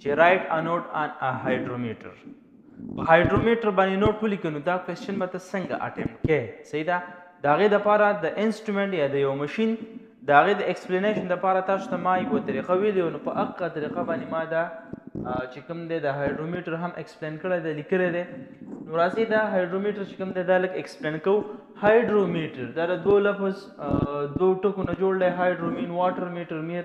چې رائټ ا نوټ آن ا هایدرومیټر په هایدرومیټر باندې نوټ ولیکو نو دا کوېشن به ته څنګه اټمپټ کې صحیح ده د هغې دپاره د انسټرومنټ یا د یو ماشین د هغې د ایکسپلینیشن دپاره تاسو ته ما یوه طریقه ویلې نو په هغه طریقه باندې ما دا چې کوم دی د هایدرومیټر هم ایکسپلین کړی دی لیکلی دی نو راځئ دا هایدرومیټر چې کوم دی دا لږ ایکسپلین کوو هایدرومیټر دا د دوه لفظ دوه ټکو نه جوړ دی هایدرومین واټر میټر میر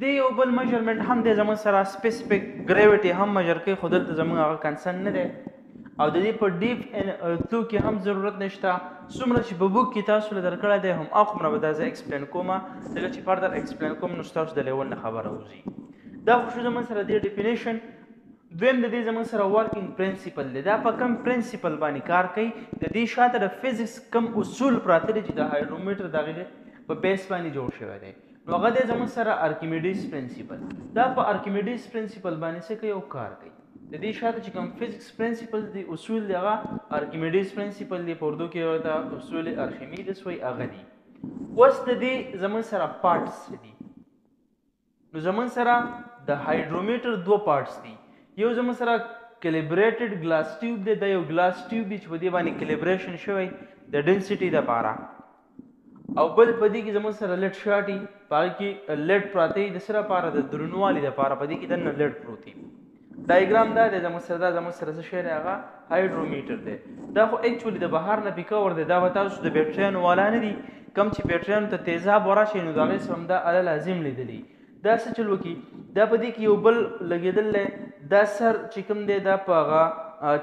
دی یو بل میجرمنټ هم دی زموږ سره سپیسیفیک ګریویټي هم میجر کوي خو دلته زموږ هغه کنسرن نه دی او د دې په ډیپ تلو کې هم ضرورت نشته څومره چې په بوک کې تاسو له درکړه دی هم اخومره به دا زه ایکسپلین کوم ځکه چې فردر ایکسپلین کوم نو تاسو د لیول نه خبره وځي دا خو شو زموږ سره د ډیفینیشن دویم د دې زموږ سره ورکینګ پرنسپل دی دا په کم پرنسپل باندې کار کوي د دې شاته د فزکس کم اصول پراته دي چې د هایډرومیټر دغه په بیس باندې جوړ شوی دی نو هغه دی زموږ سره ارکیمیډیز پرنسپل دا په ارکیمیډیز پرنسپل باندې څه کوي او کار کوي د دې شاته چې کوم فزیکس پرنسپل دی اصول دی هغه ارکیمیډیز پرنسپل دی په اردو کې ورته اصول ارخیمیدس وایي هغه دي اوس د دې زموږ سره پارټس دي نو زموږ سره د هایډرومیټر دوه پارټس دي یو زموږ سره کلیبریټډ ګلاس ټیوب دی دا یو ګلاس ټیوب دی چې په دې باندې کلیبریشن شوی د ډنسټي لپاره او بل په دې کې زموږ سره لټ شاټي په هغه کې لټ پراته د سره لپاره د درنوالي لپاره په دې کې دنه لټ پروت دی ډایګرام دا دی زموږ سره دا زموږ سره څه شی دی هغه هایډرومیټر دی دا خو اکچولی د بهر نه پیکور دی دا به تاسو د بیټریانو والا نه دي کم چې بیټریانو ته تیزاب ورشي نو د هغې سره همدا اله لازم لیدلی دا څه چل وکړي دا په دې کې یو بل لګېدل دی دا سر چې کوم دی دا په هغه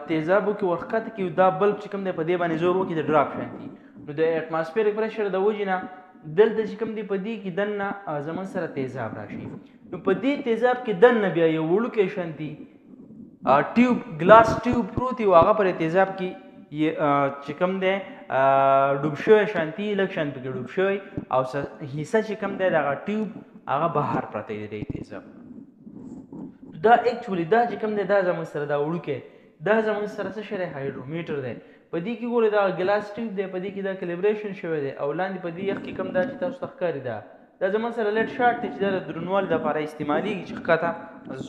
تیزابو کې ورښکته کړي دا بلب چې کوم دی په دې باندې زور وکړي د ډراپ شانتي نو د اټماسفیرک پرشر د وجې نه دلته چې کوم دی په دې کې دننه زمون سره تیزاب راشي نو په دې تیزاب کې دننه بیا یو وړوکی شانتي ټیوب ګلاس ټیوب پروتي او هغه پر تیزاب کې چې کوم دی ډوب شوی شانتي لږ شان پکې ډوب شوی او حصہ چې کوم دی دغه ټیوب هغه بهر پرته دی تیزاب دا اکچولی دا چې کوم دی دا زمون سره دا وړوکی دا زمونږ سره څه شی دی هایډرومیټر دی په دې کې ګورئ دا ګلاس ټیوب دی په دې کې دا کلیبریشن شوی دی او لاندې په دې یخ کې کم دا چې تاسو ته ښکاري دا دا زمونږ سره لټ شارټ دی چې دا د درنوالي لپاره استعمالیږي چې ښکته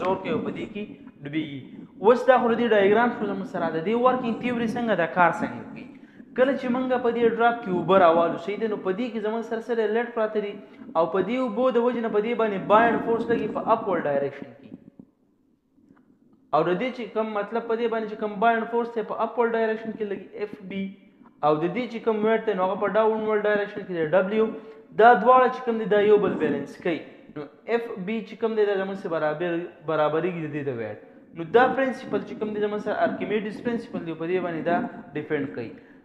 زور کوي په دې کې ډوبېږي اوس دا خو د دې ډایګرام شو زمونږ سره د دې ورکینګ تیوري څنګه دا کار څنګه کوي کله چې مونږ په دې ډراپ کې اوبه راوالو صحیح دی نو په دې کې زمونږ سره سره لټ پراته دي او په دې اوبو د وجې نه په دې باندې بایډ فورس لګي په اپورډ ډایرکشن کې او د دې چې کوم مطلب په دې باندې چې کوم بایند فورس ته په اپورډ ډایریکشن کې لګي اف بي او د دې چې کوم ویټ ته نو هغه په ډاون ورډ ډایریکشن کې دی ډبلیو دا دواړه چې کوم دی دا یو بل بیلانس کوي نو اف بي چې کوم دی دا زموږ سره برابر برابرېږي د دې د ویټ نو دا پرنسپل چې کوم دی زموږ سره ارکیمیډیس پرنسپل دی په دې باندې دا ډیپند کوي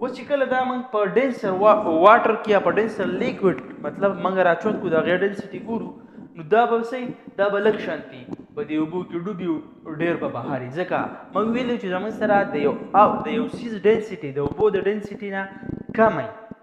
اوس چې کله دا موږ په ډینسر واټر کې یا په ډینسر لیکوډ مطلب موږ راچوت کو دا غیر ډینسټي ګورو نو دا به سي دا به لک شانتي په دې وبو کې ډوبي ډیر به بهاري ځکه موږ ویلو چې زموږ سره د یو او د یو سیز ډینسټي د وبو د ډینسټي نه کمه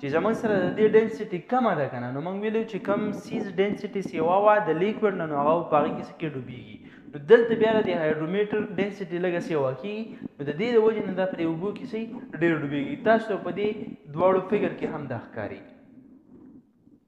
چې زمونږ سره د دې ډنسټي کمه ده کنه نو مونږ ویلو چې کم سیز ډنسټي سیوا وا د لیکوډ نه نو هغه په هغه کې سکه ډوبېږي نو دلته بیا د هایډرومیټر ډنسټي لګه سیوا کی نو د دې د وجې نه دا په دې وبو کې سي ډېر ډوبېږي تاسو په دې دواړو فګر کې هم دا ښکاری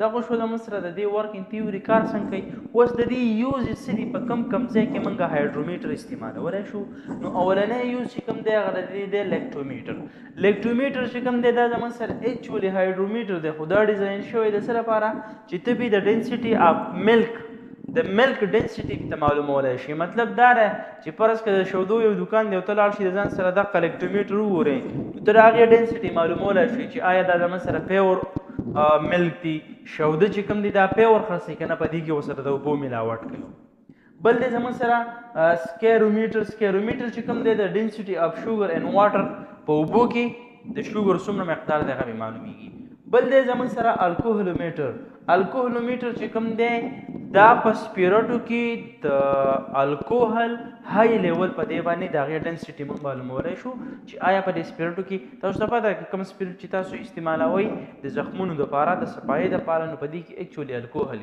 دا خو شوله موږ سره د دې ورکینګ تیوري کار څنګه کوي اوس د دې یوز څه دي په کم کم ځای کې موږ هایډرومیټر استعمالولی شو نو اولنی یوز چې کوم دی هغه د دې دی لیکټومیټر لیکټومیټر چې کوم دی دا زموږ سره اکچولي هایډرومیټر دی خو دا ډیزاین شوی د څه لپاره چې ته به د ډینسټي اف ملک د ملک ډینسټي ته معلومولی شي مطلب دا دی چې پرس که د شودو یو دکان دی او ته لاړ شي د ځان سره د کلکټومیټر ووري نو ته هغه ډنسټي معلومولای شي چې آیا دا زموږ سره پیور ملک دی شوده چې کوم دی دا پیور خرڅي کنه په دې کې وسره د وبو ملاوټ کوي بل دې زمون سره سکیرومیټر سکیرومیټر چې کوم دی د ډنسټي اف شوګر ان واټر په وبو کې د شوګر څومره مقدار دی هغه معلومیږي بل دی زمون سره الکوهولومیټر الکوهولومیټر چې کوم دی دا په سپیرټو کې د الکوهل های لیول په دی باندې د غیر ډنسټي مون معلومولای شو چې آیا په دې سپیرټو کې تاسو ته پته کې کوم سپیرټ چې تاسو استعمالوي د زخمونو لپاره د صفایي لپاره نو په دې کې اکچولي الکوهل